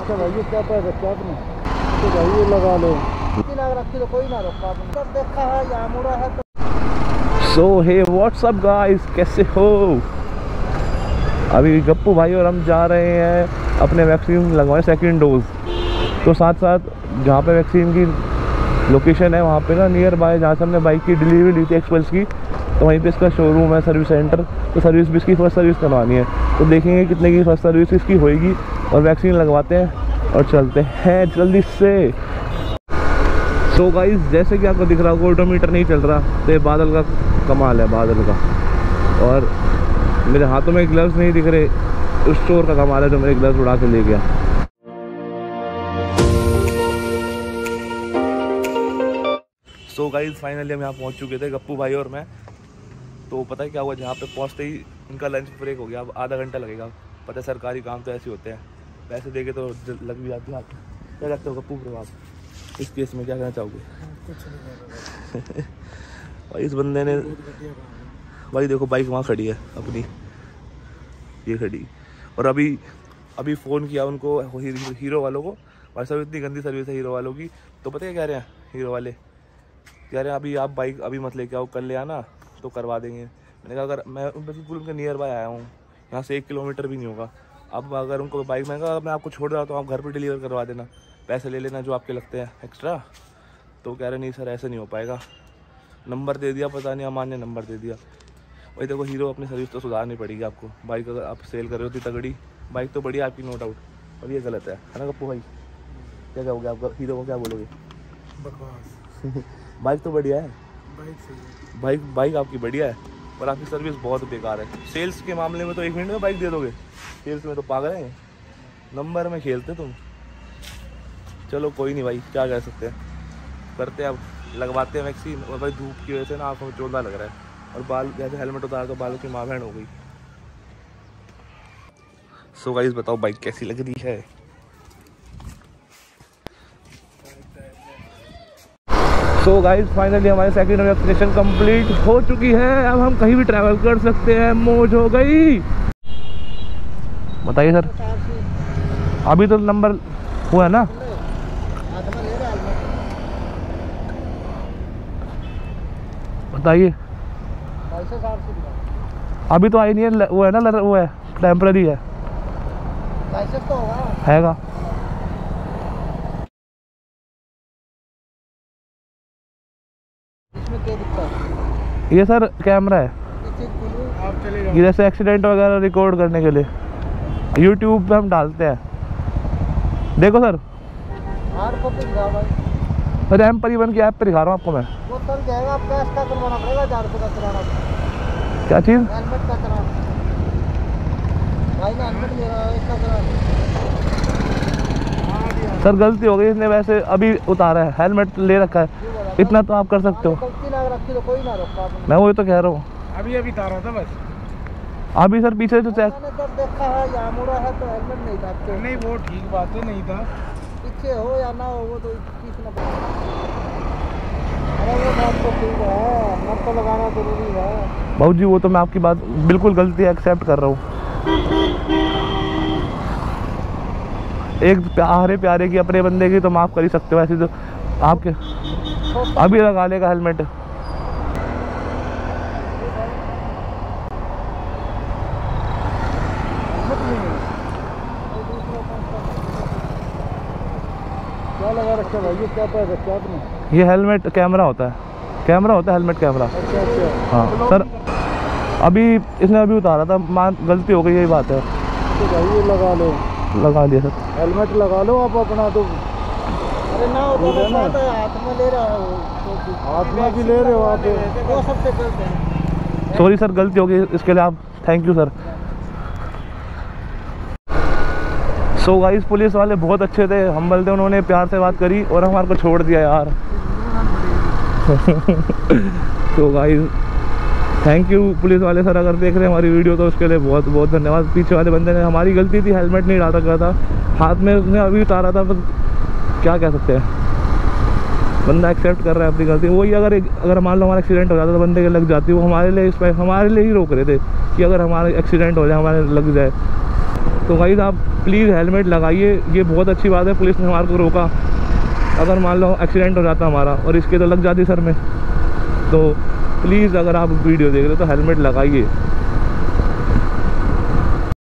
रखा भाई ये क्या पैसा रखा आपने तो भाई, ये लगा लो। तो कोई ना देखा है मुड़ा है तो सो हे व्हाट्सअप गाइस कैसे हो? अभी गप्पू भाई और हम जा रहे हैं अपने वैक्सीन लगवाए सेकेंड डोज तो साथ साथ, जहाँ पे वैक्सीन की लोकेशन है, वहाँ पे ना नियर बाय जहाँ से हमने बाइक की डिलीवरी ली थी एक्सप्रेस की तो वहीं पे इसका शोरूम है सर्विस सेंटर तो सर्विस भी इसकी फ़र्स्ट सर्विस करवानी है. तो देखेंगे कितने की फ़र्स्ट सर्विस इसकी होएगी और वैक्सीन लगवाते हैं और चलते हैं जल्दी से। सो गाइस जैसे कि आपको दिख रहा होगा ऑटोमीटर नहीं चल रहा तो बादल का कमाल है, बादल का। और मेरे हाथों में ग्लव्स नहीं दिख रहे, उस स्टोर का कमाल है जो मेरे ग्लव्स उड़ा के ले गया। सो गाइस फाइनली हम यहाँ पहुँच चुके थे, गप्पू भाई और मैं। तो पता है क्या हुआ, जहाँ पे पहुँचते ही उनका लंच ब्रेक हो गया, अब आधा घंटा लगेगा। पता सरकारी काम तो ऐसे होते हैं। पैसे देके तो लग भी जाती है क्या लगता हो गप्पू ब्रो आप? इस केस में क्या कहना चाहोगे? भाई इस बंदे ने भाई देखो बाइक वहाँ खड़ी है, अपनी। ये खड़ी। और अभी अभी फ़ोन किया उनको ही- हीरो वालों को। भाई साहब, इतनी गंदी सर्विस है हीरो वालों की। तो पता क्या कह रहे हैं हीरो वाले? कह रहे हैं, अभी आप बाइक अभी मत लेके आओ, कल ले आना तो करवा देंगे। मैंने कहा अगर मैं बिल्कुल उनके नियर बाय आया हूँ यहाँ से एक किलोमीटर भी नहीं होगा। अब अगर उनको बाइक मैंने कहा मैं आपको छोड़ रहा हूँ तो आप घर पर डिलीवर करवा देना। पैसे ले लेना जो आपके लगते हैं एक्स्ट्रा तो कह रहे नहीं सर ऐसे नहीं हो पाएगा। नंबर दे दिया पता नहीं अमान ने नंबर दे दिया। वही देखो हीरो अपनी सर्विस तो सुधारनी पड़ेगी आपको। बाइक अगर आप सेल कर रहे हो तो तगड़ी बाइक तो बढ़िया आपकी नो डाउट और ये गलत है है ना गप्पू भाई? क्या कहोगे आप हीरो को क्या बोलोगे? बकवास। बाइक तो बढ़िया है। बाइक बाइक बाइक आपकी बढ़िया है। पर आपकी सर्विस बहुत बेकार है। सेल्स के मामले में तो एक मिनट में बाइक दे दोगे। सेल्स में तो पागल हैं। नंबर में खेलते तुम। चलो कोई नहीं भाई, क्या कह सकते हैं। करते हैं अब, लगवाते हैं वैक्सीन और भाई धूप की वजह से ना आँखों में लग रहा है। और बाल, जैसे हेलमेट उतार तो बालों की माँ बहन हो गई। सो गाइस बताओ बाइक कैसी लग रही है? सो गाइस फाइनली हमारी सेकंड वैक्सीनेशन कंप्लीट हो चुकी है। अब हम कहीं भी ट्रैवल कर सकते हैं। मौज हो गई। बताइए सर। अभी तो नंबर हुआ है ना? बताइए। अभी तो आई नहीं है। वो है ना वो है टेम्पररी है। तो होगा हैगा इसमें क्या दिक्कत है ये सर कैमरा है। ये जैसे एक्सीडेंट वगैरह रिकॉर्ड करने के लिए। यूट्यूब पे हम डालते हैं। देखो सर। रैम परिवहन की ऐप पे दिखा रहा हूँ आपको मैं। वो जाएगा करवाना पड़ेगा हज़ार रुपये का कराना क्या चीज़? हेलमेट का सर गलती हो गई, इसने वैसे अभी उतारा है। हेलमेट ले रखा है। इतना तो आप कर सकते हो। रखी तो कोई ना रोका मैं वही तो कह रहा हूँ। अभी अभी तारा था बस। अभी सर पीछे जो चेक मैंने देखा है यहाँ मुड़ा है तो हेलमेट नहीं था आपके। नहीं वो ठीक बात है नहीं था। पीछे हो या ना हो वो तो ना अरे वो बात तो ठीक है तो लगाना ज़रूरी है। भाऊ जी वो तो मैं आपकी बात बिल्कुल गलती एक्सेप्ट कर रहा हूँ। एक प्यारे प्यारे की अपने बंदे की तो माफ़ कर ही सकते हो ऐसे तो आपके अभी लगा लेगा हेलमेट नहीं है वो दूसरा कौन सा? क्या लगा रखा भाई ये क्या पैर रखा आपने? ये हेलमेट कैमरा होता है। कैमरा होता है हेलमेट कैमरा। अच्छा अच्छा। हाँ सर अभी इसने अभी उतारा था मान गलती हो गई यही बात है। तो भाई ये लगा लो। लगा दिया सर। हेलमेट लगा लो आप अपना तो। अरे ना वो तो है हाथ में ले रहा है हाथ में भी ले रहे हो आप। वो सबसे गलत है। सॉरी सर गलती हो गई इसके लिए आप thank you sir so guys police वाले बहुत अच्छे थे हम्बल थे, उन्होंने प्यार से बात करी और हमारे को छोड़ दिया यार। तो गाइस थैंक यू पुलिस वाले सर अगर देख रहे हैं हमारी वीडियो तो उसके लिए बहुत बहुत धन्यवाद। पीछे वाले बंदे ने हमारी गलती थी हेलमेट नहीं डाल रखा था। हाथ में उसने अभी उतारा था पर क्या कह सकते हैं? बंदा एक्सेप्ट कर रहा है अपनी गलती। वही अगर एक, अगर मान लो हमारा एक्सीडेंट हो जाता तो बंदे के लग जाती। वो हमारे लिए इस हमारे लिए ही रोक रहे थे कि अगर हमारा एक्सीडेंट हो जाए, हमारे लग जाए। तो भाई आप प्लीज़ हेलमेट लगाइए। ये बहुत अच्छी बात है, पुलिस ने हमारे को रोका। अगर मान लो एक्सीडेंट हो जाता हमारा, और इसके तो लग जाती सर में। तो प्लीज़ अगर आप वीडियो देख रहे हो तो हेलमेट लगाइए।